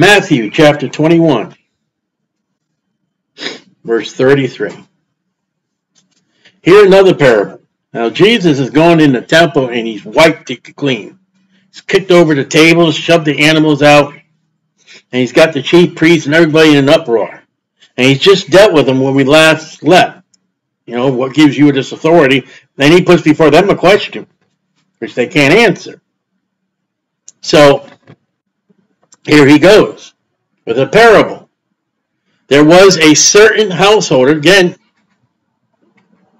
Matthew chapter 21, verse 33. Here another parable. Now Jesus is going in the temple and he's wiped it clean. He's kicked over the tables, shoved the animals out, and he's got the chief priests and everybody in an uproar. And he's just dealt with them when we last left. You know, what gives you this authority? Then he puts before them a question, which they can't answer. So here he goes with a parable. There was a certain householder, again,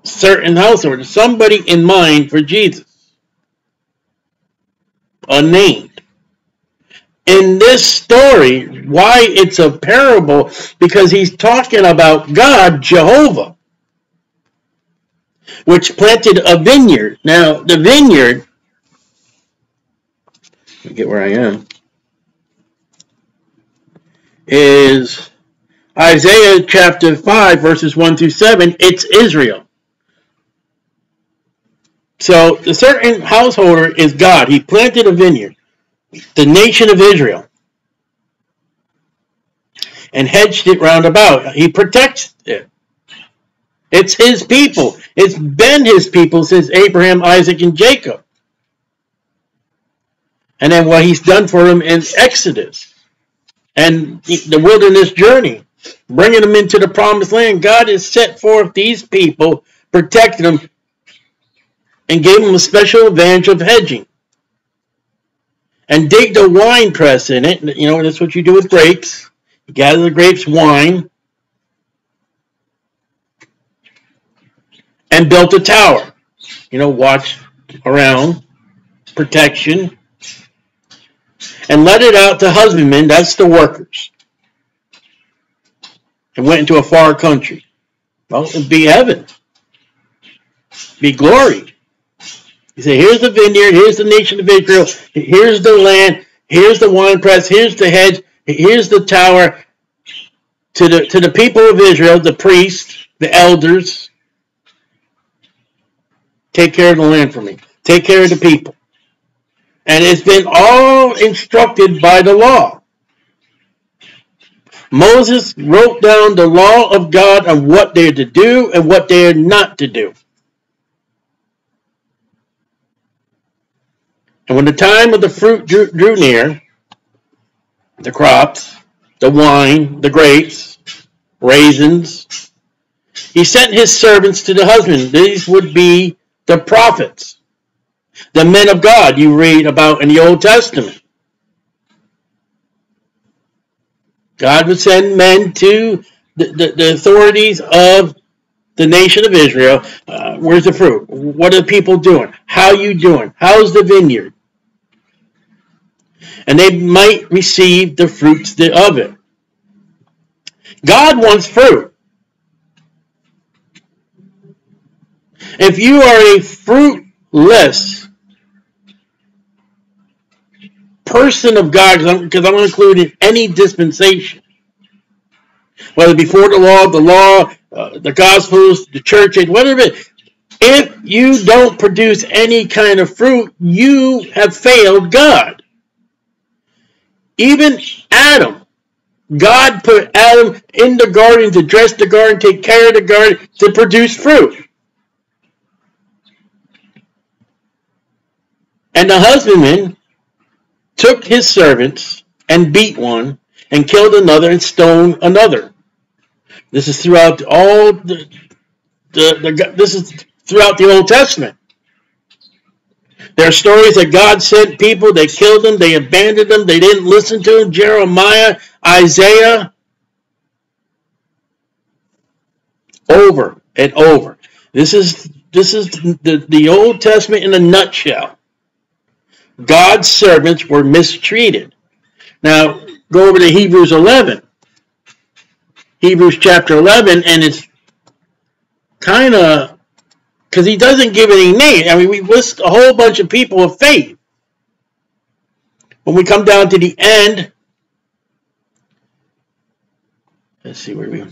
certain householder, somebody in mind for Jesus, unnamed. In this story, why it's a parable, because he's talking about God, Jehovah, which planted a vineyard. Now, the vineyard, get where I am, is Isaiah chapter 5, verses 1 through 7. It's Israel. So the certain householder is God. He planted a vineyard, the nation of Israel, and hedged it round about. He protects it. It's his people. It's been his people since Abraham, Isaac, and Jacob. And then what he's done for them in Exodus and the wilderness journey, bringing them into the promised land. God has set forth these people, protected them, and gave them a special advantage of hedging. And dig the wine press in it. You know, that's what you do with grapes. You gather the grapes, wine, and built a tower. You know, watch around, protection, and let it out to husbandmen, that's the workers, and went into a far country. Well, it'd be heaven, be glory. He said, here's the vineyard, here's the nation of Israel, here's the land, here's the winepress, here's the hedge, here's the tower. To the, to the people of Israel, the priests, the elders, take care of the land for me. Take care of the people. And it's been all instructed by the law. Moses wrote down the law of God on what they're to do and what they're not to do. And when the time of the fruit drew, drew near, the crops, the wine, the grapes, raisins, he sent his servants to the husband. These would be the prophets, the men of God you read about in the Old Testament. God would send men to the, the, the authorities of the nation of Israel. Uh, where's the fruit? What are the people doing? How you doing? How's the vineyard? and they might receive the fruits of it. God wants fruit. If you are a fruitless person of God, because I'm including any dispensation, whether before the law, the law, uh, the Gospels, the church whatever it is, if you don't produce any kind of fruit, you have failed God. Even Adam, God put Adam in the garden to dress the garden, take care of the garden, to produce fruit. And the husbandman took his servants and beat one and killed another and stoned another. This is throughout all the, the, the this is throughout the Old Testament. There are stories that God sent people, they killed them, they abandoned them, they didn't listen to them. Jeremiah, Isaiah. Over and over. This is this is the, the Old Testament in a nutshell. God's servants were mistreated. Now, go over to Hebrews 11. Hebrews chapter 11, and it's kind of because he doesn't give any name. I mean, we list a whole bunch of people of faith. When we come down to the end, let's see where we.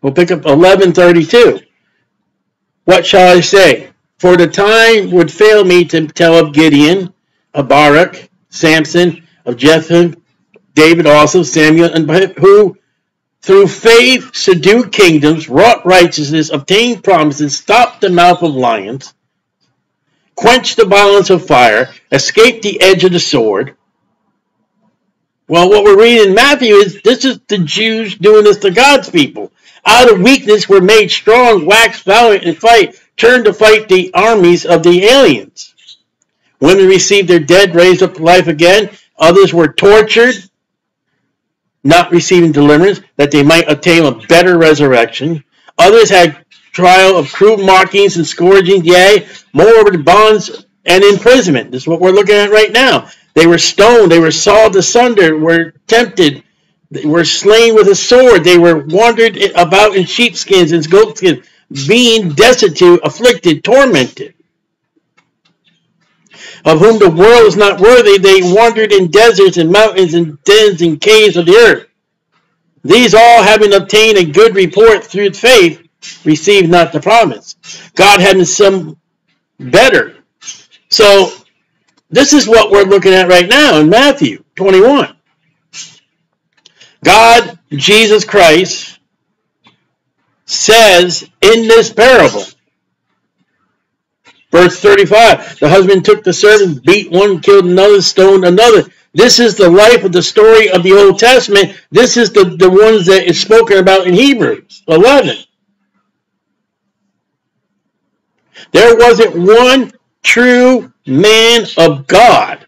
We'll pick up 1132. What shall I say? For the time would fail me to tell of Gideon, of Barak, Samson, of Jephthah, David also, Samuel, and who through faith subdued kingdoms, wrought righteousness, obtained promises, stopped the mouth of lions, quenched the violence of fire, escaped the edge of the sword. Well, what we're reading in Matthew is this is the Jews doing this to God's people. Out of weakness were made strong, waxed valiant in fight, turned to fight the armies of the aliens. Women received their dead raised up to life again. Others were tortured, not receiving deliverance, that they might obtain a better resurrection. Others had trial of cruel mockings and scourging, yea, moreover bonds and imprisonment. This is what we're looking at right now. They were stoned, they were sawed asunder, were tempted, they were slain with a sword, they were wandered about in sheepskins and goatskins, being destitute, afflicted, tormented of whom the world is not worthy, they wandered in deserts and mountains and dens and caves of the earth. These all, having obtained a good report through faith, received not the promise. God had some better. So, this is what we're looking at right now in Matthew 21. God, Jesus Christ, says in this parable, Verse 35 The husband took the servant, beat one, killed another, stoned another. This is the life of the story of the Old Testament. This is the, the ones that is spoken about in Hebrews 11. There wasn't one true man of God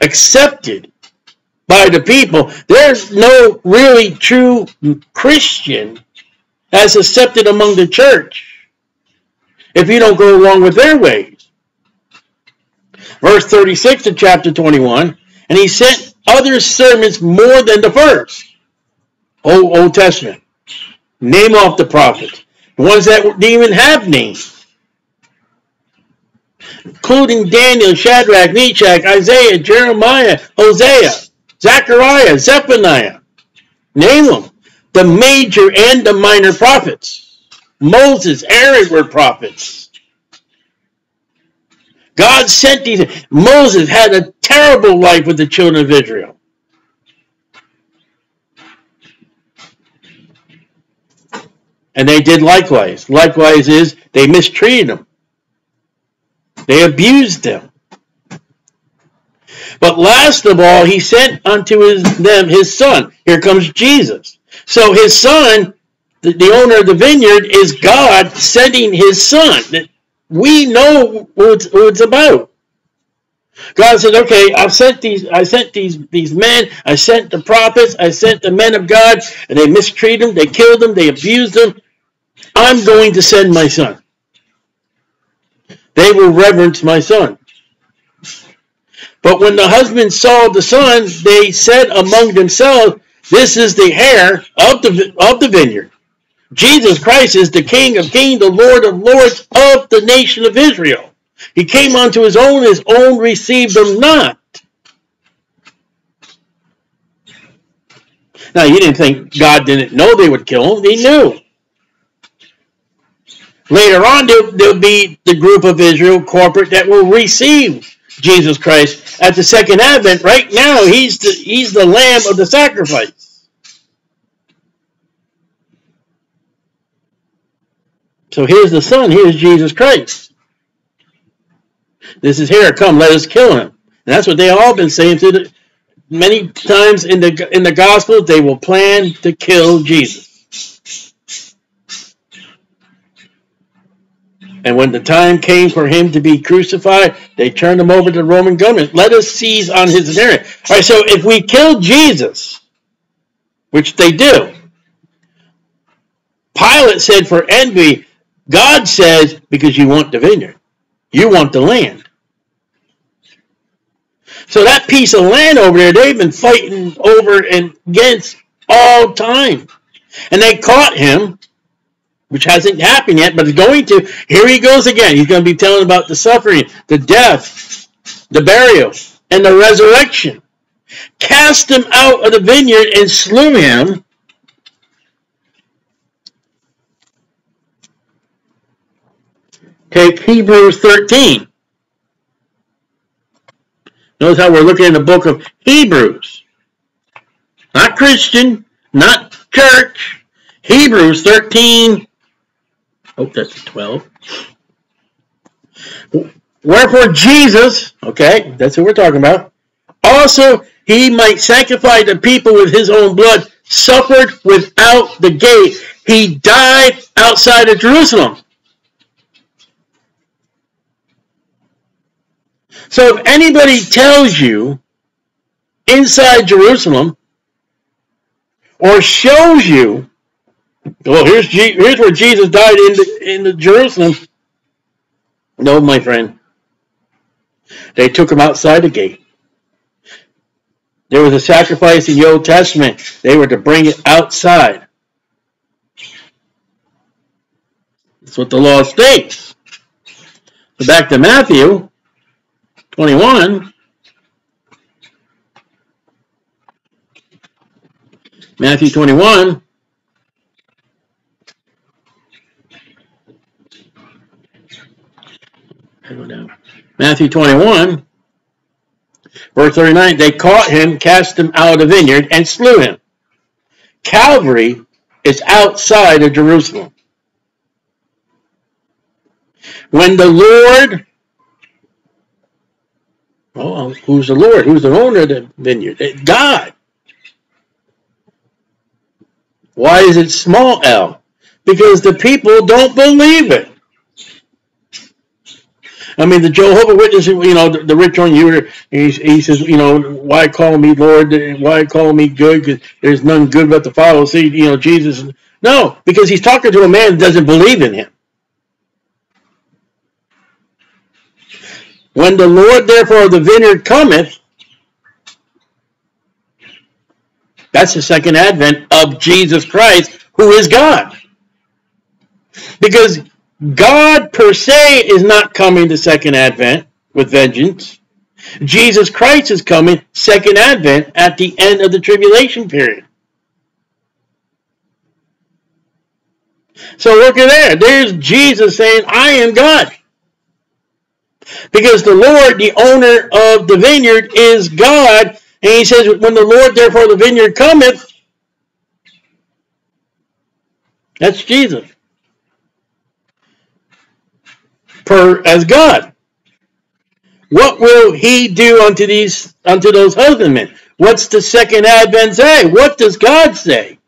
accepted by the people. There's no really true Christian as accepted among the church if you don't go along with their ways. Verse 36 of chapter 21, and he sent other servants more than the first. Old, Old Testament. Name off the prophets. The ones that didn't even have names. Including Daniel, Shadrach, Meshach, Isaiah, Jeremiah, Hosea, Zechariah, Zephaniah. Name them. The major and the minor prophets. Moses, Aaron were prophets. God sent these. Moses had a terrible life with the children of Israel. And they did likewise. Likewise is they mistreated them. They abused them. But last of all, he sent unto his, them his son. Here comes Jesus. So his son the, the owner of the vineyard is God sending his son. We know what it's, what it's about. God said, okay, I've sent these, I sent these, these men, I sent the prophets, I sent the men of God, and they mistreated them, they killed them, they abused them. I'm going to send my son. They will reverence my son. But when the husband saw the son, they said among themselves, This is the heir of the, of the vineyard. Jesus Christ is the King of kings, the Lord of lords of the nation of Israel. He came unto his own, his own received him not. Now, you didn't think God didn't know they would kill him. He knew. Later on, there'll, there'll be the group of Israel corporate that will receive Jesus Christ at the second advent. Right now, he's the, he's the lamb of the sacrifice. So here's the Son, here's Jesus Christ. This is here, come, let us kill him. And that's what they all been saying to the, many times in the in the gospel, they will plan to kill Jesus. And when the time came for him to be crucified, they turned him over to the Roman government. Let us seize on his inheritance. All right, so if we kill Jesus, which they do, Pilate said for envy, God says, because you want the vineyard, you want the land. So that piece of land over there, they've been fighting over and against all time. And they caught him, which hasn't happened yet, but it's going to. Here he goes again. He's going to be telling about the suffering, the death, the burial, and the resurrection. Cast him out of the vineyard and slew him Take Hebrews 13. Notice how we're looking in the book of Hebrews. Not Christian, not church. Hebrews 13. Oh, that's 12. Wherefore Jesus, okay, that's who we're talking about, also he might sanctify the people with his own blood, suffered without the gate. He died outside of Jerusalem. So if anybody tells you inside Jerusalem or shows you, well, here's, here's where Jesus died in the, in the Jerusalem. No, my friend. They took him outside the gate. There was a sacrifice in the Old Testament. They were to bring it outside. That's what the law states. So back to Matthew 21. Matthew 21. I go down. Matthew 21, verse 39, they caught him, cast him out of the vineyard, and slew him. Calvary is outside of Jerusalem. When the Lord, oh, who's the Lord? Who's the owner of the vineyard? Eh, God. Why is it small l? Because the people don't believe it. I mean, the Jehovah Witness, you know, the, the rich on you, he, he says, you know, why call me Lord? Why call me good? Because there's none good but the Father. See, you know, Jesus. No, because he's talking to a man that doesn't believe in him. When the Lord, therefore, of the vineyard cometh, that's the second advent of Jesus Christ, who is God. Because God per se is not coming the second advent with vengeance. Jesus Christ is coming second advent at the end of the tribulation period. So look at there. There's Jesus saying, I am God. Because the Lord, the owner of the vineyard, is God. And he says, when the Lord therefore the vineyard cometh, that's Jesus. Per as God. What will he do unto these unto those husbandmen? What's the second advent say? What does God say?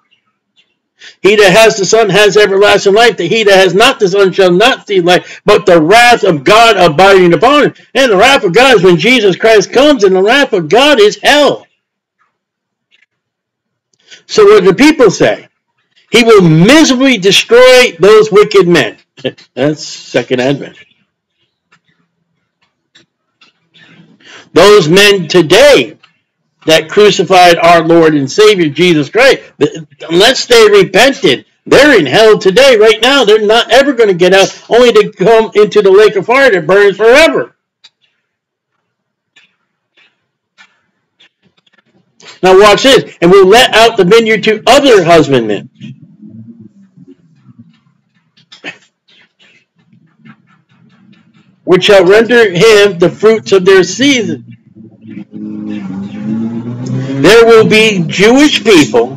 He that has the Son has everlasting life. The he that has not the Son shall not see life, but the wrath of God abiding upon him. And the wrath of God is when Jesus Christ comes, and the wrath of God is hell. So what do the people say? He will miserably destroy those wicked men. That's second advent. Those men today that crucified our Lord and Savior Jesus Christ, unless they repented, they're in hell today, right now. They're not ever going to get out, only to come into the lake of fire that burns forever. Now watch this. And we'll let out the vineyard to other husbandmen. Which shall render him the fruits of their season. There will be Jewish people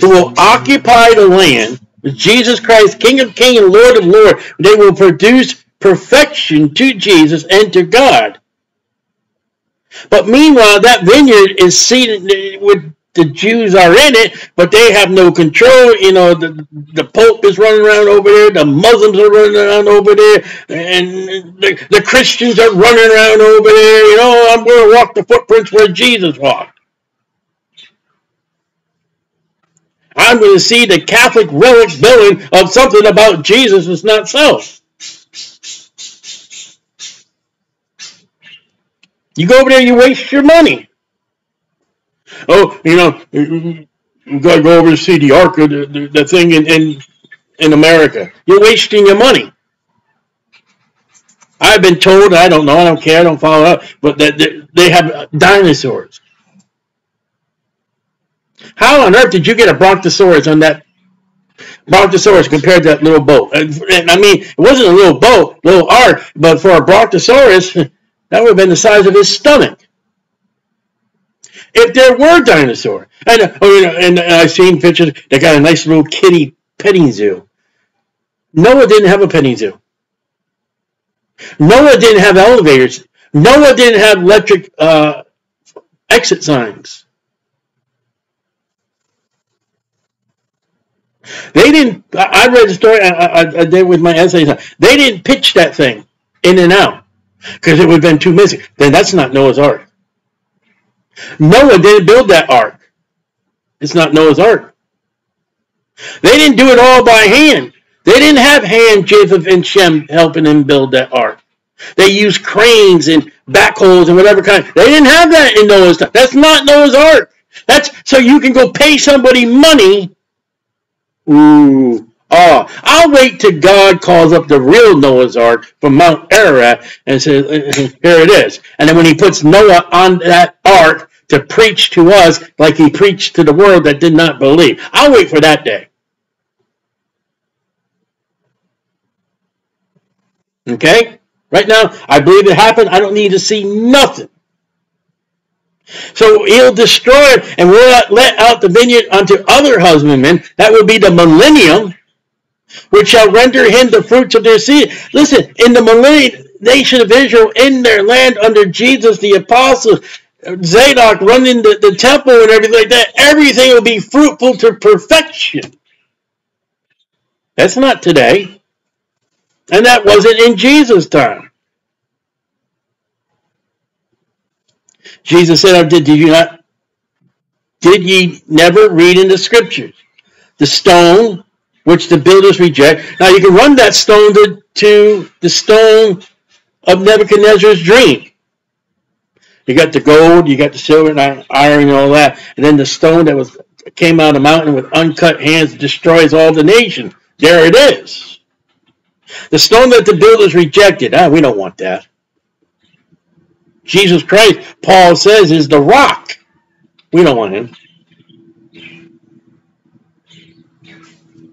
who will occupy the land with Jesus Christ, King of Kings and Lord of Lords. They will produce perfection to Jesus and to God. But meanwhile, that vineyard is seeded with the Jews are in it, but they have no control. You know, the, the Pope is running around over there, the Muslims are running around over there, and the, the Christians are running around over there. You know, I'm going to walk the footprints where Jesus walked. I'm going to see the Catholic relic building of something about Jesus is not so. You go over there, you waste your money oh, you know, you got to go over to see the Ark, the, the, the thing in, in, in America. You're wasting your money. I've been told, I don't know, I don't care, I don't follow up, but that they have dinosaurs. How on earth did you get a brontosaurus on that Brontosaurus compared to that little boat. And, I mean, it wasn't a little boat, little ark, but for a Brontosaurus, that would have been the size of his stomach. If there were dinosaurs, and oh, you know, and I've seen pictures. They got a nice little kitty petting zoo. Noah didn't have a petting zoo. Noah didn't have elevators. Noah didn't have electric uh, exit signs. They didn't. I read the story. I, I, I did with my essays. They didn't pitch that thing in and out because it would have been too messy. Then that's not Noah's Ark. Noah didn't build that ark. It's not Noah's Ark. They didn't do it all by hand. They didn't have Ham, Japheth, and Shem helping him build that ark. They used cranes and backhoes and whatever kind. They didn't have that in Noah's time. That's not Noah's Ark. That's so you can go pay somebody money. Ooh, oh, I'll wait till God calls up the real Noah's Ark from Mount Ararat and says, "Here it is." And then when He puts Noah on that ark to preach to us, like He preached to the world that did not believe, I'll wait for that day. Okay? Right now, I believe it happened. I don't need to see nothing. So he'll destroy it and will let out the vineyard unto other husbandmen. That will be the millennium, which shall render him the fruits of their seed. Listen, in the millennium, nation of Israel, in their land under Jesus, the apostles, Zadok running the, the temple and everything like that, everything will be fruitful to perfection. That's not today. And that wasn't in Jesus' time. Jesus said, oh, did, did you not, did ye never read in the scriptures? The stone which the builders reject. Now you can run that stone to, to the stone of Nebuchadnezzar's dream. You got the gold, you got the silver and iron and all that. And then the stone that was came out of the mountain with uncut hands destroys all the nation. There it is. The stone that the builders rejected, ah, we don't want that. Jesus Christ, Paul says, is the rock. We don't want him.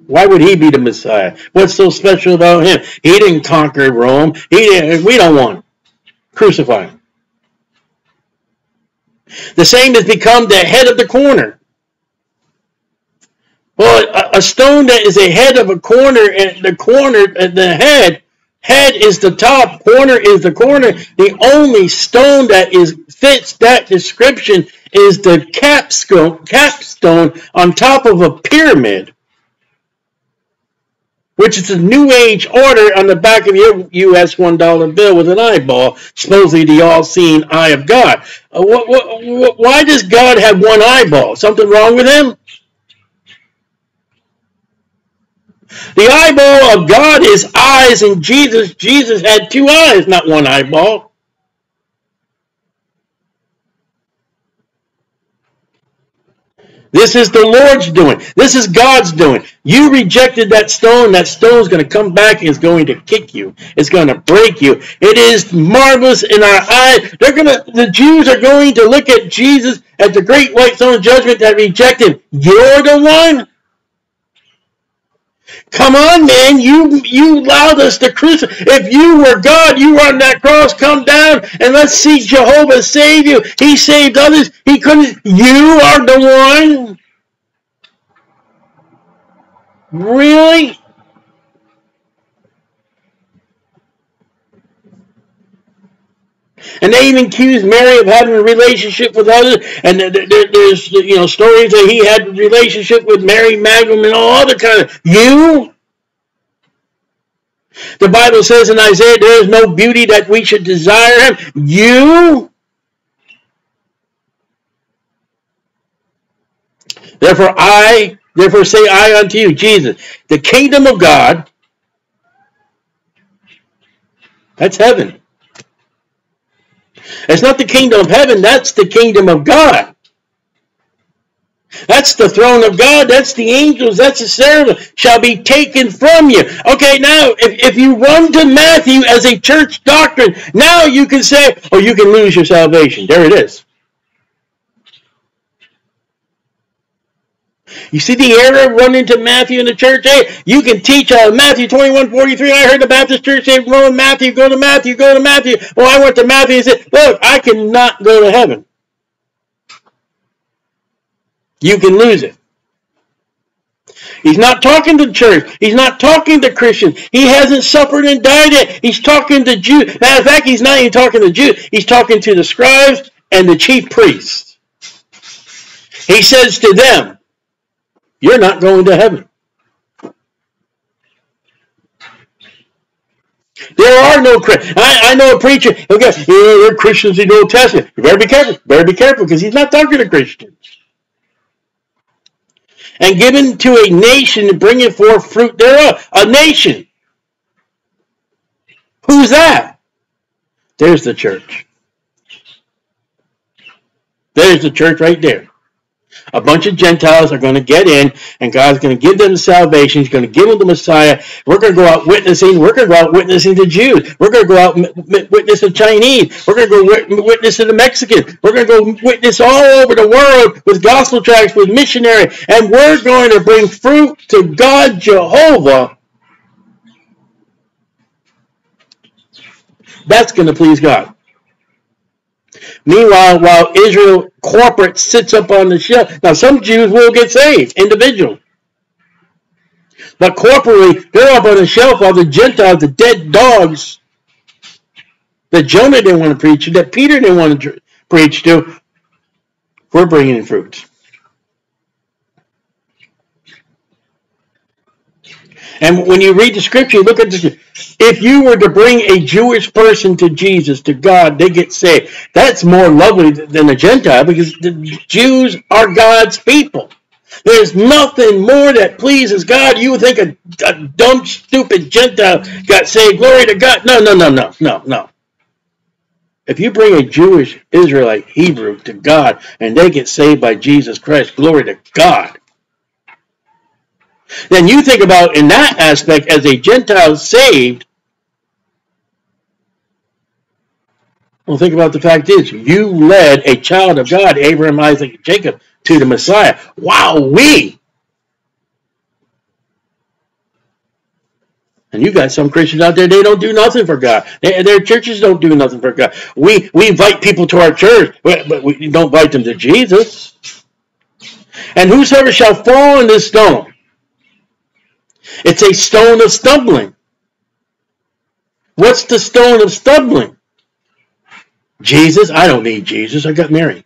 Why would he be the Messiah? What's so special about him? He didn't conquer Rome. He didn't, we don't want him. Crucify him. The same has become the head of the corner. Well, a, a stone that is a head of a corner, and the corner, and the head, head is the top, corner is the corner. The only stone that is fits that description is the capstone, capstone on top of a pyramid, which is a New Age order on the back of your U.S. one dollar bill with an eyeball, supposedly the all-seeing eye of God. Uh, wh- wh- why does God have one eyeball? Something wrong with him? The eyeball of God is eyes, and Jesus, Jesus had two eyes, not one eyeball. This is the Lord's doing. This is God's doing. You rejected that stone. That stone's going to come back and it's going to kick you. It's going to break you. It is marvelous in our eyes. They're going to, the Jews are going to look at Jesus at the great white throne judgment that rejected. You're the one Come on, man. You you allowed us to crucify. If you were God, you were on that cross. Come down and let's see Jehovah save you. He saved others. He couldn't. You are the one. Really? And they even accused Mary of having a relationship with others. And there's you know stories that he had a relationship with Mary Magdalene and all other kind of you. The Bible says in Isaiah, there is no beauty that we should desire him. You. Therefore I, therefore say I unto you, Jesus, the kingdom of God, that's heaven. It's not the kingdom of heaven, that's the kingdom of God. That's the throne of God. That's the angels. That's the seraphim shall be taken from you. Okay, now if, if you run to Matthew as a church doctrine, now you can say, oh, you can lose your salvation. There it is. You see the error run into Matthew in the church? Hey, you can teach uh, Matthew 21, 43. I heard the Baptist church say, go to Matthew, go to Matthew, go to Matthew. Well, I went to Matthew and said, look, I cannot go to heaven. You can lose it. He's not talking to the church. He's not talking to Christians. He hasn't suffered and died yet. He's talking to Jews. Matter of fact, he's not even talking to Jews. He's talking to the scribes and the chief priests. He says to them, you're not going to heaven. There are no Christians. I, know a preacher. You know, they're Christians in the Old Testament. You better be careful. You better be careful because he's not talking to Christians. And given to a nation to bringing forth fruit thereof. A nation. Who's that? There's the church. There's the church right there. A bunch of Gentiles are going to get in, and God's going to give them salvation. He's going to give them the Messiah. We're going to go out witnessing. We're going to go out witnessing to Jews. We're going to go out witness to Chinese. We're going to go witness to the Mexicans. We're going to go witness all over the world with gospel tracts, with missionary, and we're going to bring fruit to God Jehovah. That's going to please God. Meanwhile, while Israel corporate sits up on the shelf, now some Jews will get saved, individual. But corporately, they're up on the shelf while the Gentiles, the dead dogs that Jonah didn't want to preach to, that Peter didn't want to preach to, we're bringing in fruit. And when you read the scripture, look at this. If you were to bring a Jewish person to Jesus, to God, they get saved. That's more lovely than a Gentile because the Jews are God's people. There's nothing more that pleases God. You would think a, a dumb, stupid Gentile got saved. Glory to God. No, no, no, no, no, no. If you bring a Jewish, Israelite, Hebrew to God and they get saved by Jesus Christ, glory to God. Then you think about in that aspect as a Gentile saved. Well, think about the fact is you led a child of God, Abraham, Isaac, and Jacob, to the Messiah. Wow, we. And you got some Christians out there, they don't do nothing for God. They, their churches don't do nothing for God. We we invite people to our church, but we don't invite them to Jesus. And whosoever shall fall on this stone, it's a stone of stumbling. What's the stone of stumbling? Jesus? I don't need Jesus. I got Mary.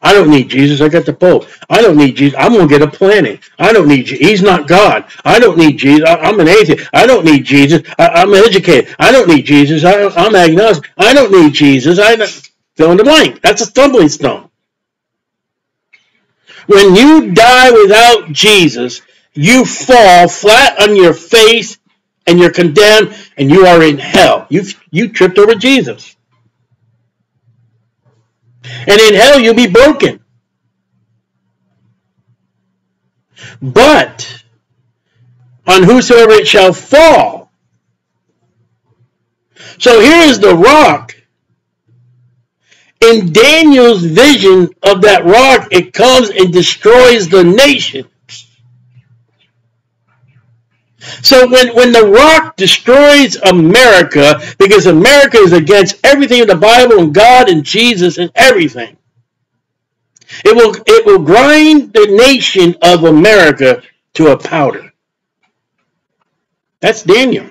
I don't need Jesus. I got the Pope. I don't need Jesus. I'm going to get a planet. I don't need Jesus. He's not God. I don't need Jesus. I, am an atheist. I don't need Jesus. I, am educated. I don't need Jesus. I, am agnostic. I don't need Jesus. I fill in the blank. That's a stumbling stone. When you die without Jesus, you fall flat on your face and you're condemned and you are in hell. You you tripped over Jesus. And in hell you'll be broken. But on whosoever it shall fall. So here is the rock. In Daniel's vision of that rock, it comes and destroys the nation. So when, when The Rock destroys America, because America is against everything in the Bible and God and Jesus and everything, it will, it will grind the nation of America to a powder. That's Daniel.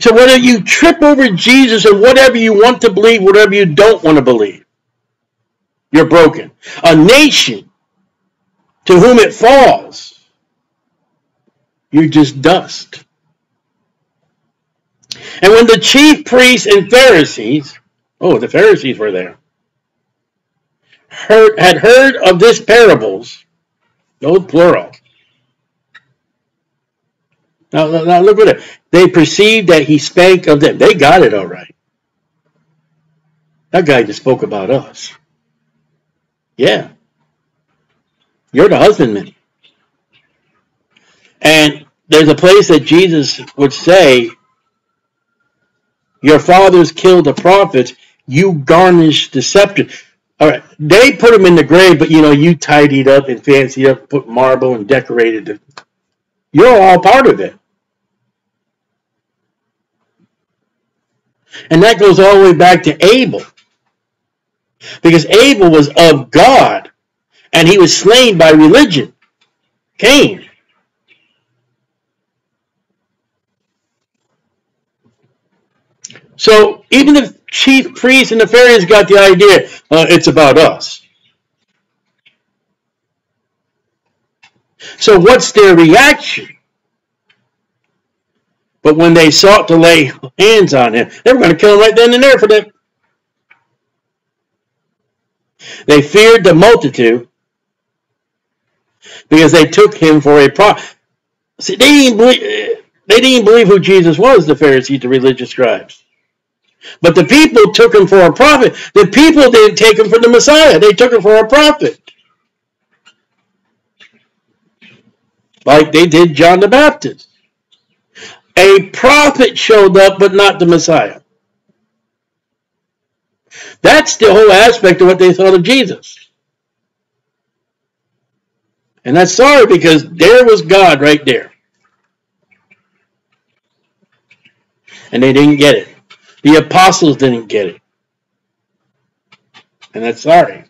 So whether you trip over Jesus or whatever you want to believe, whatever you don't want to believe, you're broken. A nation to whom it falls, you're just dust. And when the chief priests and Pharisees, oh, the Pharisees were there, heard, had heard of this parables, no plural. Now, now look at it. They perceived that he spake of them. They got it all right. That guy just spoke about us. Yeah. You're the husbandman. And there's a place that Jesus would say, Your fathers killed the prophets, you garnish the sepulchre. All right, they put him in the grave, but you know, you tidied up and fancied up, put marble and decorated. You're all part of it. And that goes all the way back to Abel. Because Abel was of God and he was slain by religion. Cain. So even the chief priests and the Pharisees got the idea uh, it's about us. So what's their reaction? But when they sought to lay hands on him, they were going to kill him right then and there for that. They feared the multitude because they took him for a prophet. See, they didn't believe, they didn't believe who Jesus was, the Pharisees, the religious scribes. But the people took him for a prophet. The people didn't take him for the Messiah. They took him for a prophet. Like they did John the Baptist. A prophet showed up, but not the Messiah. That's the whole aspect of what they thought of Jesus. And that's sorry because there was God right there. And they didn't get it. The apostles didn't get it. And that's sorry.